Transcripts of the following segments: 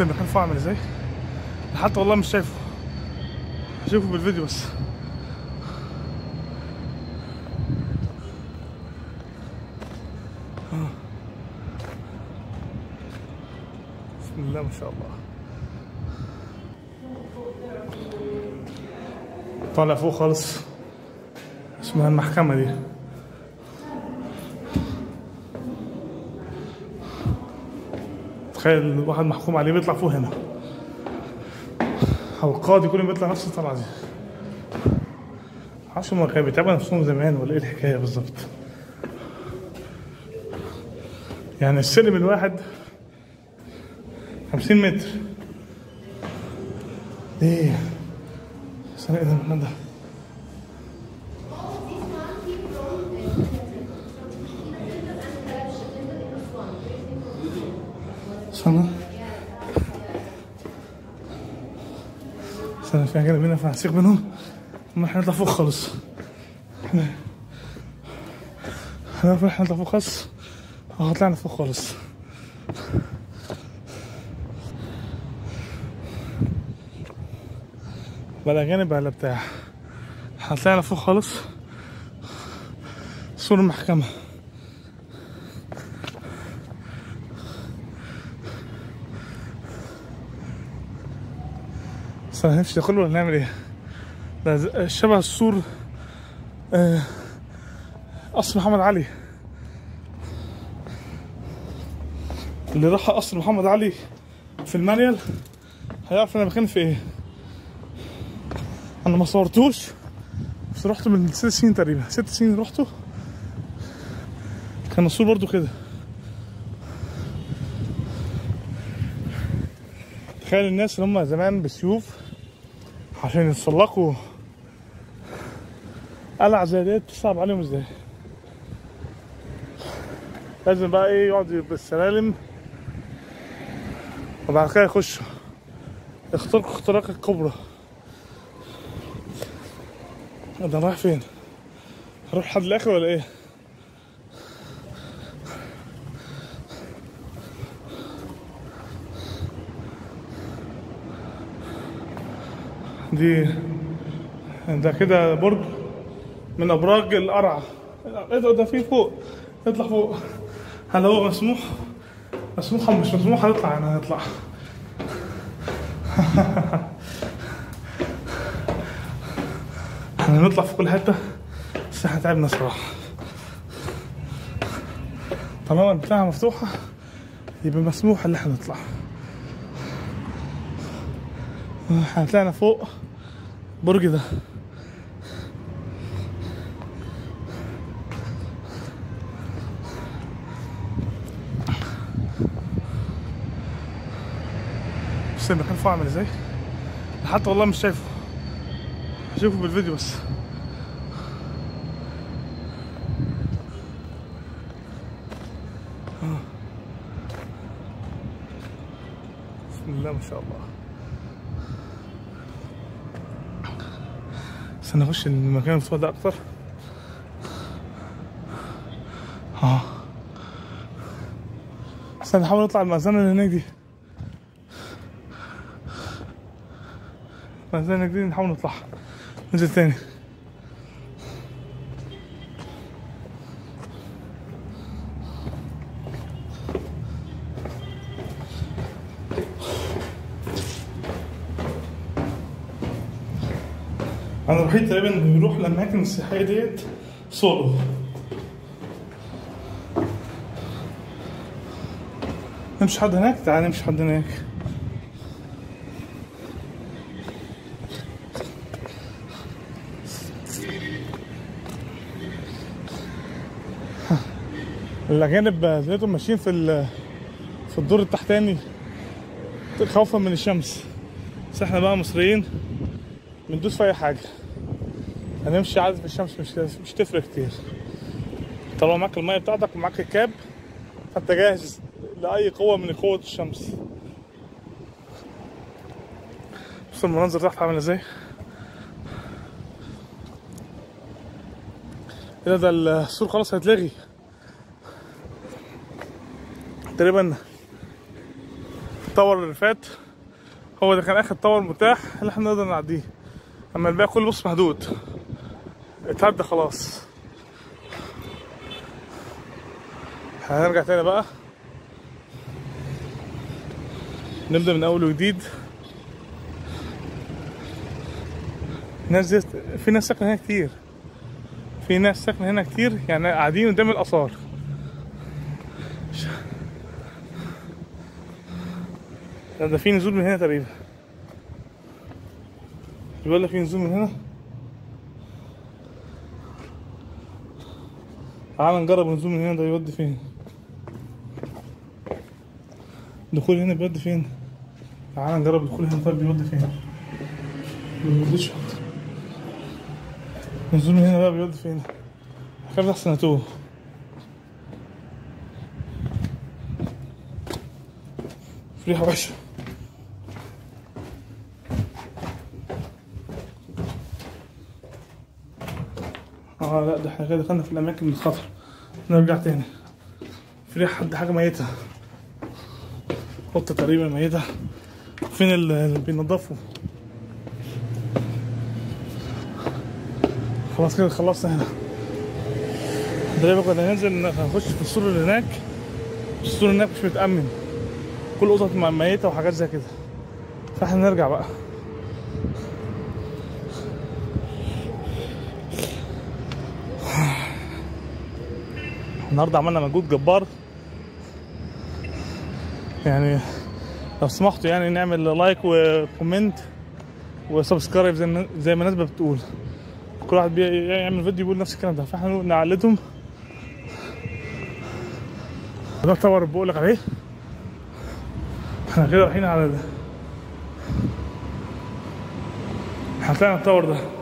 المكان فوق عامل إزاي حتى والله مش شايفه. هشوفه بالفيديو بس. بسم الله ما شاء الله. طالع فوق خالص. اسمها المحكمة دي. تخيل واحد محكوم عليه بيطلع فوق هنا. أو القاضي كل ما بيطلع نفس الطلعة دي. معرفش هما كانوا بيتعبوا نفسهم زمان ولا إيه الحكاية بالظبط؟ يعني السلم الواحد خمسين متر. إيه؟ سنة إيه ده المكان ده استنى استنى في حاجة بينا فهنسيق بينهم اما إحنا نطلع فوق خالص. هنعرف إحنا نطلع فوق خالص. آه طلعنا فوق خالص. بلا جانب بلا بتاع. هطلعنا فوق خالص. سور المحكمة. أنا نفسي ولا نعمل إيه؟ ده شبه السور آه، قصر محمد علي. اللي راح قصر محمد علي في المانيال هيعرف أنا مكان في إيه. أنا ما صورتوش بس رحت من ست سنين تقريبا. ست سنين رحته. كان السور برضو كده. تخيل الناس اللي هم زمان بالسيوف عشان يتسلقوا قلعة زي ديت تصعب عليهم إزاي لازم بقى إيه يقعد بالسلالم وبعد كده يخشوا يخترقوا اختراق الكبرى ده رايح فين؟ هروح لحد الآخر ولا إيه؟ دي ده كده برج من أبراج القرعة. إيه ده؟ في فوق. اطلع فوق. هل هو مسموح؟ مسموح أو مش مسموح هنطلع أنا هنطلع إحنا نطلع في كل حتة بس إحنا تعبنا صراحة. طالما البتاعة مفتوحة يبقى مسموح إن إحنا نطلع. إحنا طلعنا فوق برج ده. بس المكان فوق عامل إزاي؟ حتى والله مش شايفه. هشوفه بالفيديو بس. آه. بسم الله ما شاء الله. استنى اخش المكان المفتوح ده أكتر. آه. استنى نحاول نطلع المأذنة اللي هناك دي. المأذنة دي نحاول نطلعها ننزل تاني. أنا الوحيد تقريبا اللي بيروح الاماكن السياحية ديت سولو نمشي حد هناك؟ تعال نمشي حد هناك. الأجانب لقيتهم ماشيين في في الدور التحتاني خوفا من الشمس. بس إحنا بقى مصريين بندوس في أي حاجة. هنمشي عادي في الشمس مش مش تفرق كتير. طالما معاك المية بتاعتك ومعاك الكاب فأنت جاهز لأي قوة من قوة الشمس. بص المناظر تحت عامل إزاي. إيه ده السور خلاص هيتلغي. تقريبا التاور اللي فات هو ده كان آخر تاور متاح اللي إحنا نقدر نعديه. أما الباقي كله بص محدود. اتهدى خلاص. هنرجع تاني بقى. نبدأ من أول وجديد. ناس دي في ناس ساكنة هنا كتير. في ناس ساكنة هنا كتير يعني قاعدين قدام الآثار. ده في نزول من هنا تقريبا. بيقول لك في نزول من هنا. تعال نجرب النزول من هنا ده يودي فين؟ دخول هنا بيودي فين؟ تعال نجرب الدخول هنا طيب بيودي فين؟ ما بيوديش النزول من هنا بقى بيودي فين؟ خاف احسن اتوه في ريحة آه لا ده إحنا كده دخلنا في الأماكن الخطر. نرجع تاني. في حد حاجة ميتة. قطة تقريبا ميتة. فين اللي بينضفوا خلاص كده خلصنا هنا. ده كنا هننزل نخش في السور اللي هناك. السور هناك مش متأمن. كل قطط ميتة وحاجات زي كده. فاحنا نرجع بقى. النهارده عملنا مجهود جبار. يعني لو سمحتوا يعني نعمل like و comment و subscribe زي زي ما الناس بتقول. كل واحد بيعمل فيديو يقول نفس الكلام ده. فاحنا نعلتهم ده التاور اللي بقول لك عليه. إحنا كده رايحين على ال... إحنا طلعنا التاور ده.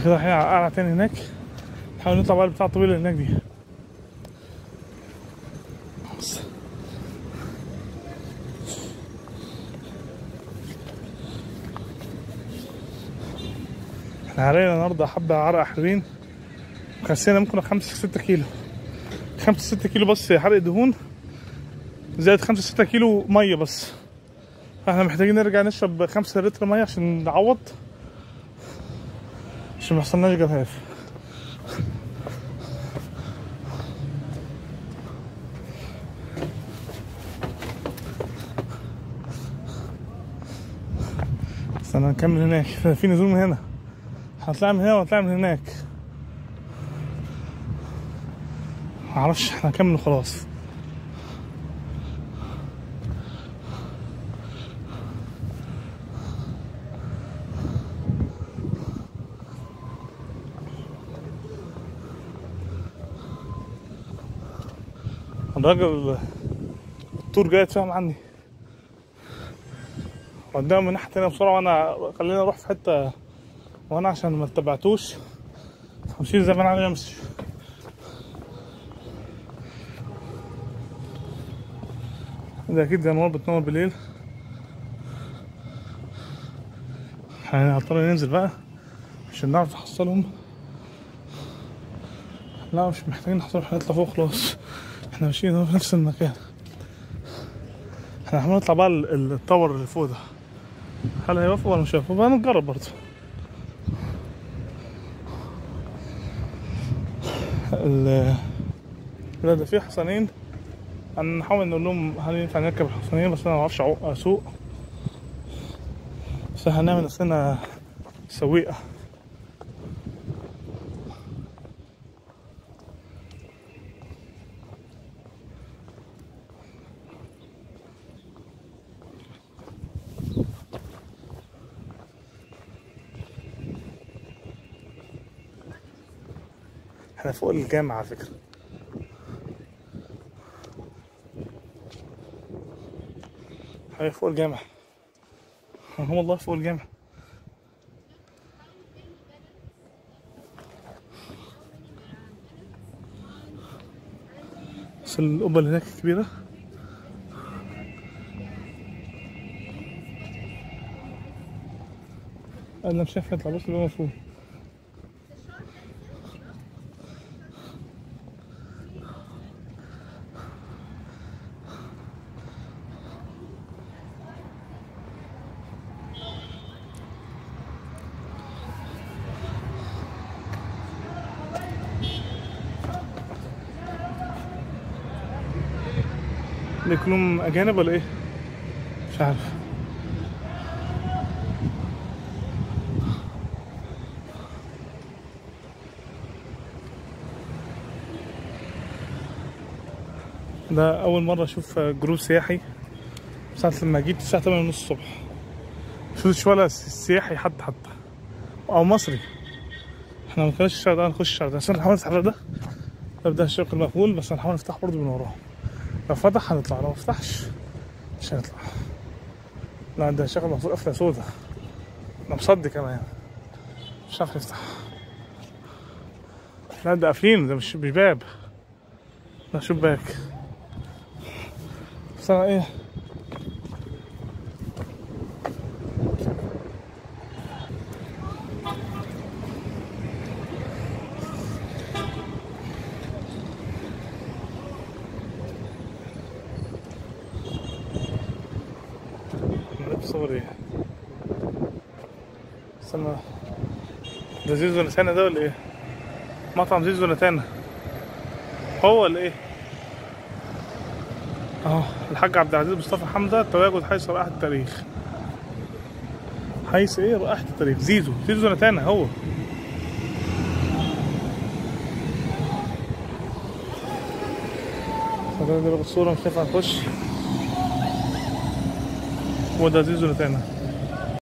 كده رايحين على تاني هناك. نحاول نطلع بقى البتاع الطويلة هناك دي. إحنا علينا النهارده حبة عرق حلوين. وكسينا ممكن خمسة ستة كيلو. خمسة ستة كيلو بس حرق دهون. زائد خمسة ستة كيلو مية بس. إحنا محتاجين نرجع نشرب خمسة لتر مية عشان نعوض. عشان ما يحصلناش جفاف استنى نكمل هناك. في نزول من هنا. هطلع من هنا وهطلع من هناك. معرفش إحنا هنكمل وخلاص. الراجل الطور جاي يتفاهم عني. قدام من الناحية التانية بسرعة وأنا خليني أروح في حتة وأنا عشان ما اتبعتوش همشي زي ما أنا عايز امشي ده أكيد انوار بتنور بالليل. هنضطر ننزل بقى عشان نعرف نحصلهم. لا مش محتاجين نحصلهم إحنا نطلع فوق خلاص. إحنا ماشيين في نفس المكان. إحنا هنطلع بقى ال- التاور اللي فوق ده. هل هيوافقوا ولا مش هيوافقوا؟ بقى نجرب برضه. ال لا ده في حصانين. هنحاول نقول لهم هل ينفع نركب الحصانين بس أنا أعو- أسوق. بس هنعمل نفسنا سويقة. إحنا فوق الجامعة على فكرة. هي فوق الجامع هو والله فوق الجامع بس القبة اللي هناك كبيرة. أنا مش شايف يطلع بص اللي هو فوق. اللي كلهم أجانب ولا إيه؟ مش عارف. ده أول مرة أشوف جروب سياحي ساعة لما جيت الساعة 8 ونص الصبح. مشفتش ولا سياحي حد حتى. أو مصري. إحنا ما كناش الشارع ده نخش الشارع ده. عشان نحاول نفتح ده. ده الشق المقفول بس هنحاول نفتح برضه من وراه لو فتح هنطلع. لو ما فتحش مش هنطلع. لا ده الشق المقفول قفلة سودا. أنا مصدي كمان. مش عارف نفتح لا ده قافلين. ده مش مش باب. ده شباك بس أنا إيه؟ إيه استنى. ده زيزو نتانا ده ولا إيه؟ مطعم زيزو نتانا هو ولا إيه؟ أهو الحاج عبد العزيز مصطفى حمزة التواجد حيث رائحة التاريخ. حيث إيه؟ رائحة التاريخ. زيزو. زيزو نتانا هو. خلينا نجيب الصورة مش هينفع نخش. هو ده زيزو نتانا